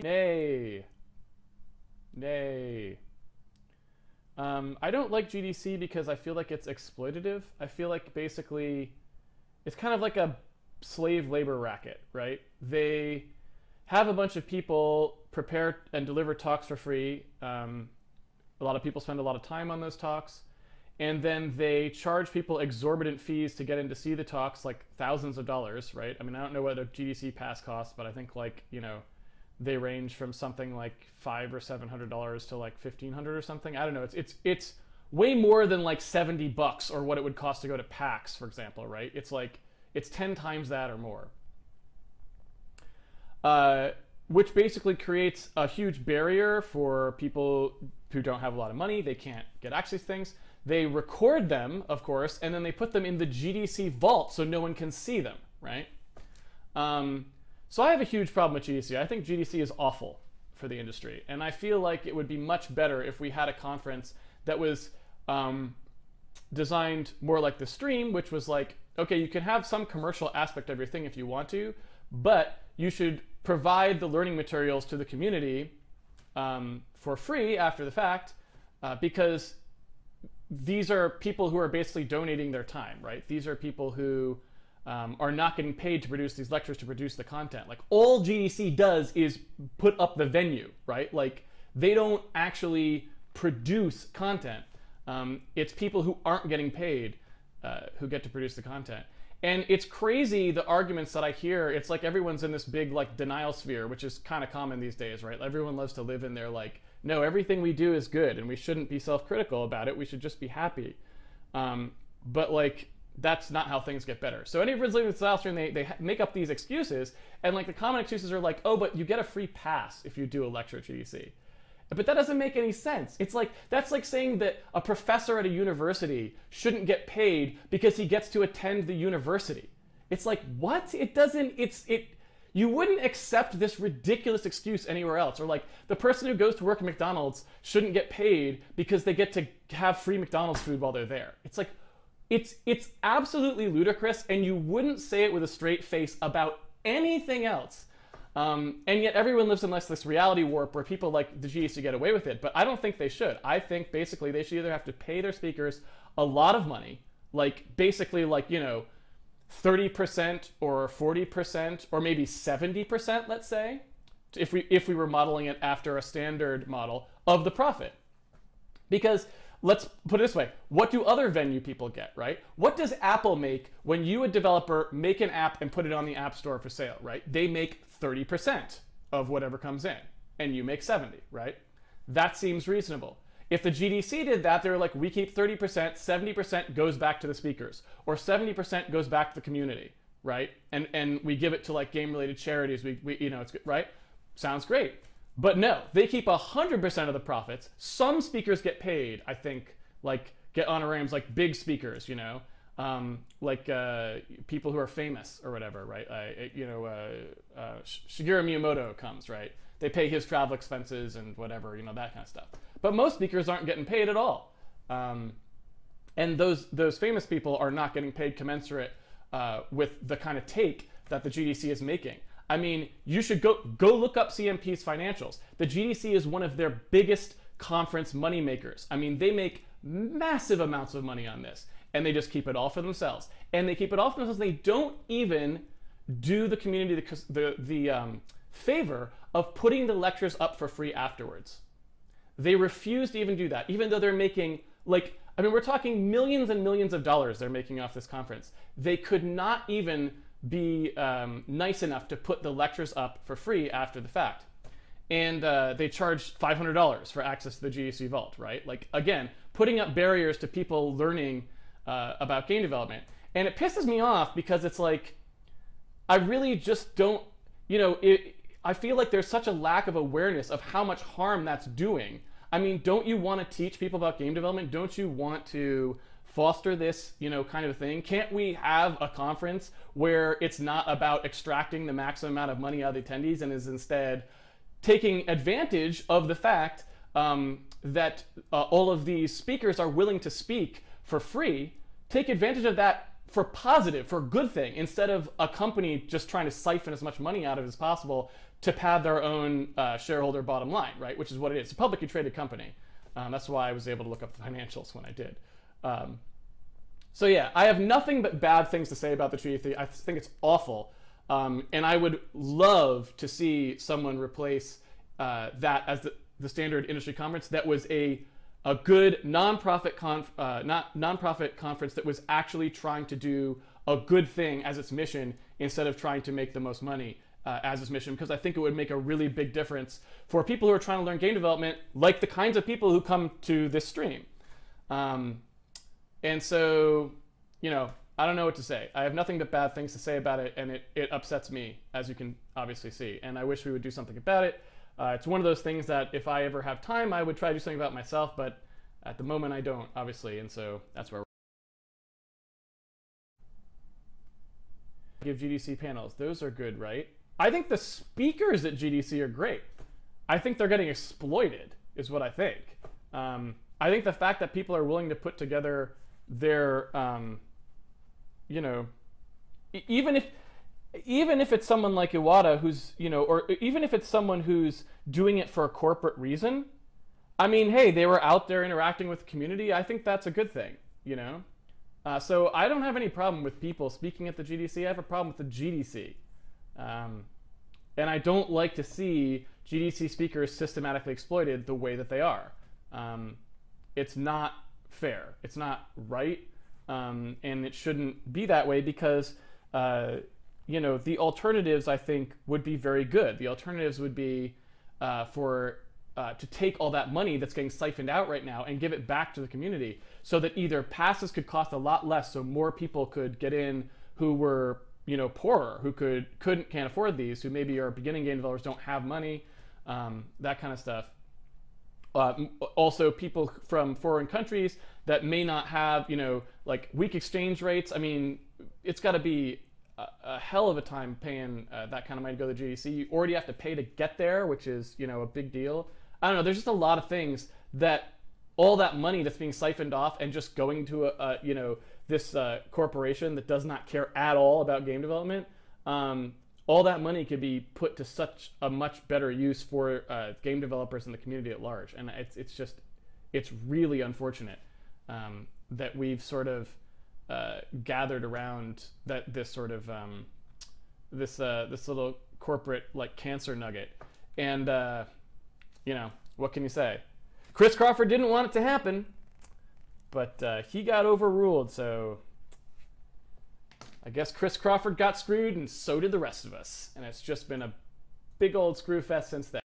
Nay. Nay. Um, I don't like GDC because I feel like it's exploitative. I feel like basically it's kind of like a slave labor racket, right? They have a bunch of people prepare and deliver talks for free. Um, a lot of people spend a lot of time on those talks. And then they charge people exorbitant fees to get in to see the talks, like thousands of dollars, right? I mean, I don't know what a GDC pass costs, but I think like, you know, they range from something like five or seven hundred dollars to like fifteen hundred or something. I don't know. It's it's it's way more than like seventy bucks or what it would cost to go to PAX, for example, right? It's like it's ten times that or more. Uh, which basically creates a huge barrier for people who don't have a lot of money. They can't get access to things. They record them, of course, and then they put them in the GDC vault so no one can see them, right? Um, so I have a huge problem with GDC. I think GDC is awful for the industry, and I feel like it would be much better if we had a conference that was um, designed more like the stream, which was like, okay, you can have some commercial aspect of your thing if you want to, but you should provide the learning materials to the community um, for free after the fact, uh, because these are people who are basically donating their time, right? These are people who um, are not getting paid to produce these lectures to produce the content. Like all GDC does is put up the venue, right? Like they don't actually produce content. Um, it's people who aren't getting paid uh, who get to produce the content. And it's crazy the arguments that I hear. It's like everyone's in this big like denial sphere, which is kind of common these days, right? Everyone loves to live in their like no, everything we do is good and we shouldn't be self critical about it. We should just be happy. Um, but like, that's not how things get better. So living with style stream, they, they make up these excuses, and like the common excuses are like, oh, but you get a free pass if you do a lecture at GDC. But that doesn't make any sense. It's like that's like saying that a professor at a university shouldn't get paid because he gets to attend the university. It's like what? It doesn't. It's it you wouldn't accept this ridiculous excuse anywhere else. Or like the person who goes to work at McDonald's shouldn't get paid because they get to have free McDonald's food while they're there. It's like it's it's absolutely ludicrous, and you wouldn't say it with a straight face about anything else. Um, and yet everyone lives in this, this reality warp where people like the G's to get away with it. But I don't think they should. I think basically they should either have to pay their speakers a lot of money, like basically like you know 30% or 40% or maybe 70%, let's say, if we if we were modeling it after a standard model of the profit. Because let's put it this way, what do other venue people get, right? What does Apple make when you a developer make an app and put it on the App Store for sale, right? They make 30% of whatever comes in and you make 70, right? That seems reasonable. If the GDC did that, they were like, we keep 30%, 70% goes back to the speakers, or 70% goes back to the community, right? And and we give it to like game-related charities. We, we you know, it's right? Sounds great. But no, they keep 100% of the profits. Some speakers get paid, I think, like get honorariums, like big speakers, you know, um, like uh, people who are famous or whatever, right? Uh, you know, uh, uh Shigeru Miyamoto comes, right? They pay his travel expenses and whatever, you know, that kind of stuff. But most speakers aren't getting paid at all. Um, and those, those famous people are not getting paid commensurate uh, with the kind of take that the GDC is making. I mean, you should go, go look up CMP's financials. The GDC is one of their biggest conference money makers. I mean, they make massive amounts of money on this, and they just keep it all for themselves. And they keep it all for themselves. They don't even do the community the, the, the um, favor of putting the lectures up for free afterwards. They refuse to even do that, even though they're making, like, I mean, we're talking millions and millions of dollars they're making off this conference. They could not even be um, nice enough to put the lectures up for free after the fact. And uh, they charge $500 for access to the GDC Vault, right? Like, again, putting up barriers to people learning uh, about game development. And it pisses me off because it's like, I really just don't, you know, it, I feel like there's such a lack of awareness of how much harm that's doing. I mean, don't you want to teach people about game development? Don't you want to foster this, you know, kind of thing? Can't we have a conference where it's not about extracting the maximum amount of money out of the attendees and is instead taking advantage of the fact um, that uh, all of these speakers are willing to speak for free, take advantage of that for positive, for a good thing, instead of a company just trying to siphon as much money out of it as possible to pad their own uh, shareholder bottom line, right? Which is what it is. It's a publicly traded company. Um, that's why I was able to look up the financials when I did. Um, so yeah, I have nothing but bad things to say about the treaty. I think it's awful, um, and I would love to see someone replace uh, that as the, the standard industry conference that was a a good nonprofit conf, uh, not nonprofit conference that was actually trying to do a good thing as its mission instead of trying to make the most money uh, as its mission because I think it would make a really big difference for people who are trying to learn game development, like the kinds of people who come to this stream. Um, and so, you know, I don't know what to say. I have nothing but bad things to say about it, and it, it upsets me, as you can obviously see. And I wish we would do something about it. Uh, it's one of those things that if I ever have time, I would try to do something about myself, but at the moment I don't, obviously, and so that's where we're give GDC panels. Those are good, right? I think the speakers at GDC are great. I think they're getting exploited, is what I think. Um, I think the fact that people are willing to put together their, um, you know, even if even if it's someone like Iwata who's, you know, or even if it's someone who's doing it for a corporate reason, I mean, hey, they were out there interacting with the community. I think that's a good thing, you know? Uh, so I don't have any problem with people speaking at the GDC. I have a problem with the GDC. Um, and I don't like to see GDC speakers systematically exploited the way that they are. Um, it's not fair. It's not right. Um, and it shouldn't be that way because uh, you know, the alternatives I think would be very good. The alternatives would be uh, for uh, to take all that money that's getting siphoned out right now and give it back to the community, so that either passes could cost a lot less, so more people could get in who were you know poorer, who could couldn't can't afford these, who maybe are beginning game developers, don't have money, um, that kind of stuff. Uh, also, people from foreign countries that may not have, you know, like weak exchange rates. I mean, it's got to be a, hell of a time paying uh, that kind of money to go to the GDC. You already have to pay to get there, which is you know a big deal. I don't know. There's just a lot of things that all that money that's being siphoned off and just going to a, a you know this uh, corporation that does not care at all about game development. Um, all that money could be put to such a much better use for uh, game developers and the community at large. And it's it's just it's really unfortunate um, that we've sort of uh, gathered around that this sort of um, this uh, this little corporate like cancer nugget, and uh, you know what can you say? Chris Crawford didn't want it to happen, but uh, he got overruled. So I guess Chris Crawford got screwed, and so did the rest of us. And it's just been a big old screw fest since then.